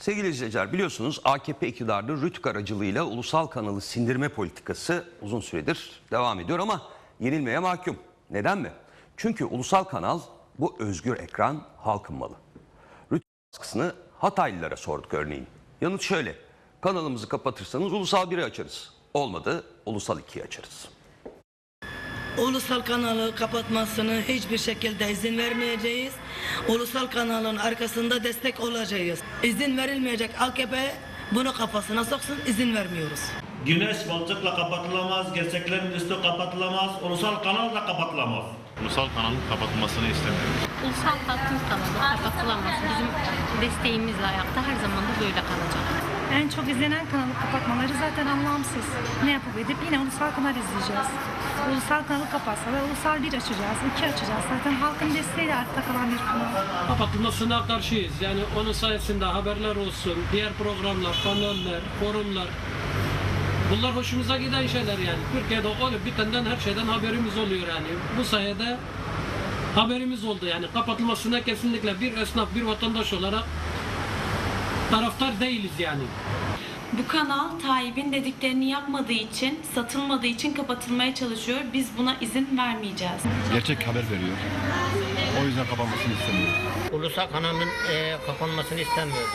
Sevgili izleyiciler biliyorsunuz AKP iktidarı RÜTK aracılığıyla ulusal kanalı sindirme politikası uzun süredir devam ediyor ama yenilmeye mahkum. Neden mi? Çünkü ulusal kanal bu özgür ekran halkın malı. RÜTK baskısını Hataylılara sorduk örneğin. Yanıt şöyle. Kanalımızı kapatırsanız ulusal 1'i açarız. Olmadı ulusal 2'yi açarız. Ulusal kanalı kapatmasını hiçbir şekilde izin vermeyeceğiz. Ulusal kanalın arkasında destek olacağız. İzin verilmeyecek AKP bunu kafasına soksun izin vermiyoruz. Güneş balçıkla kapatılamaz, gerçeklerin üstü kapatılamaz, ulusal kanal da kapatılamaz. Ulusal kanalın kapatılmasını istemiyoruz. Ulusal halkın kanalı kapatılamaz. Bizim desteğimizle ayakta her zaman da böyle kalacak. En çok izlenen kanalı kapatmaları zaten anlamsız. Ne yapıp edip yine ulusal kanal izleyeceğiz. Ulusal kanalı kapatsalar ulusal bir açacağız, iki açacağız. Zaten halkın desteğiyle artta kalan bir kanal. kapatılmasına karşıyız. Yani onun sayesinde haberler olsun, diğer programlar, kanallar, forumlar. Bunlar hoşumuza giden şeyler yani. Türkiye'de olup bitenden her şeyden haberimiz oluyor yani. Bu sayede haberimiz oldu yani. Kapatılmasına kesinlikle bir esnaf, bir vatandaş olarak taraftar değiliz yani. Bu kanal Tayyip'in dediklerini yapmadığı için, satılmadığı için kapatılmaya çalışıyor. Biz buna izin vermeyeceğiz. Gerçek haber veriyor. O yüzden kapanmasını istemiyoruz. Ulusal kanalın e, kapanmasını istemiyorum.